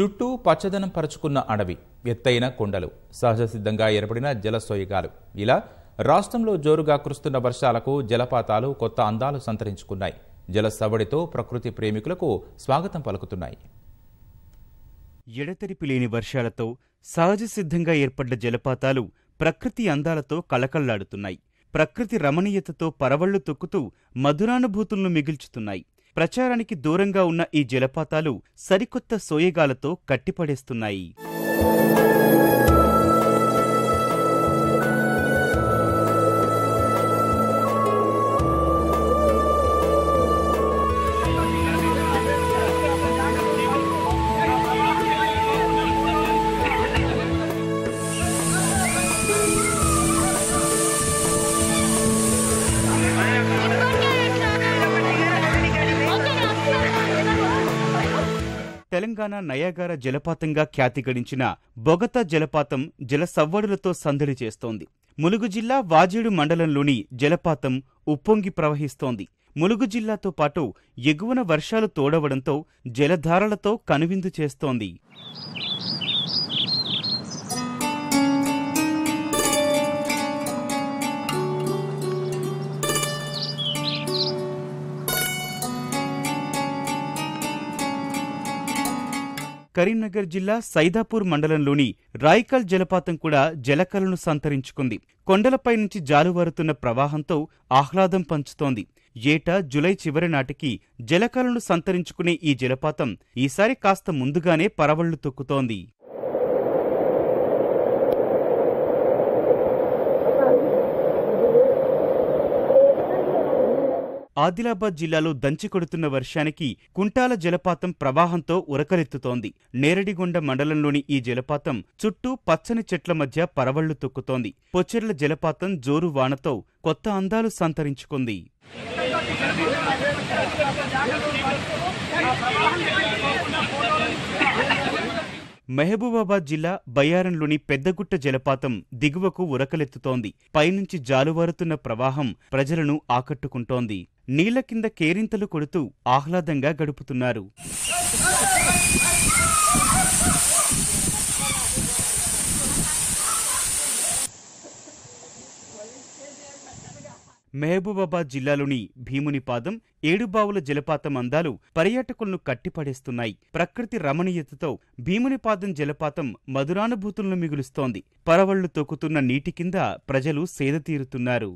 చుట్టూ పచ్చదనం పరుచుకున్న అడవి ఎత్తైన కొండలు సహజ సిద్ధంగా ఏర్పడిన జలసోయగాలు. ఇలా రాష్ట్రంలో జోరుగా కురుస్తున్న వర్షాలకు జలపాతాలు కొత్త అందాలు సంతరించుకున్నాయి. జల సవడితో ప్రకృతి ప్రేమికులకు స్వాగతం పలుకుతున్నాయి. ఎడతెరిపి లేని వర్షాలతో సహజ సిద్ధంగా ఏర్పడ్డ జలపాతాలు ప్రకృతి అందాలతో కళకళ్ళాడుతున్నాయి. ప్రకృతి రమణీయతతో పరవళ్ళు తొక్కుతూ మధురానుభూతులను మిగిల్చుతున్నాయి. ప్రచారానికి దూరంగా ఉన్న ఈ జలపాతాలు సరికొత్త సోయగాలతో కట్టిపడేస్తున్నాయి. తెలంగాణ నయాగార జలపాతంగా ఖ్యాతి గడించిన బొగత జలపాతం జల సవ్వడులతో సందడి చేస్తోంది. ములుగు జిల్లా వాజేడు మండలంలోని జలపాతం ఉప్పొంగి ప్రవహిస్తోంది. ములుగు జిల్లాతో పాటు ఎగువన వర్షాలు తోడవడంతో జలధారలతో కనువిందు చేస్తోంది. కరీంనగర్ జిల్లా సైదాపూర్ మండలంలోని రాయికల్ జలపాతం కూడా జలకలను సంతరించుకుంది. కొండలపై నుంచి జాలువారుతున్న ప్రవాహంతో ఆహ్లాదం పంచుతోంది. ఏటా జులై చివరి నాటికి జలకలను సంతరించుకునే ఈ జలపాతం ఈసారి కాస్త ముందుగానే పరవళ్ళు తొక్కుతోంది. ఆదిలాబాద్ జిల్లాలో దంచికొడుతున్న వర్షానికి కుంటాల జలపాతం ప్రవాహంతో ఉరకలెత్తుతోంది. నేరడిగొండ మండలంలోని ఈ జలపాతం చుట్టూ పచ్చని చెట్ల మధ్య పరవళ్ళు తొక్కుతోంది. పొచ్చెర్ల జలపాతం జోరు వానతో కొత్త అందాలు సంతరించుకుంది. మహబూబాబాద్ జిల్లా బయ్యారంలోని పెద్దగుట్ట జలపాతం దిగువకు ఉరకలెత్తుతోంది. పైనుంచి జాలువారుతున్న ప్రవాహం ప్రజలను ఆకట్టుకుంటోంది. నీళ్ళ కింద కేరింతలు కొడుతూ ఆహ్లాదంగా గడుపుతున్నారు. మహబూబాబాద్ జిల్లాలోని భీమునిపాదం ఏడుబావుల జలపాతం అందాలు పర్యాటకులను కట్టిపడేస్తున్నాయి. ప్రకృతి రమణీయతతో భీమునిపాదం జలపాతం మధురానుభూతులను మిగులుస్తోంది. పరవళ్ళు తొక్కుతున్న నీటి కింద ప్రజలు సేదతీరుతున్నారు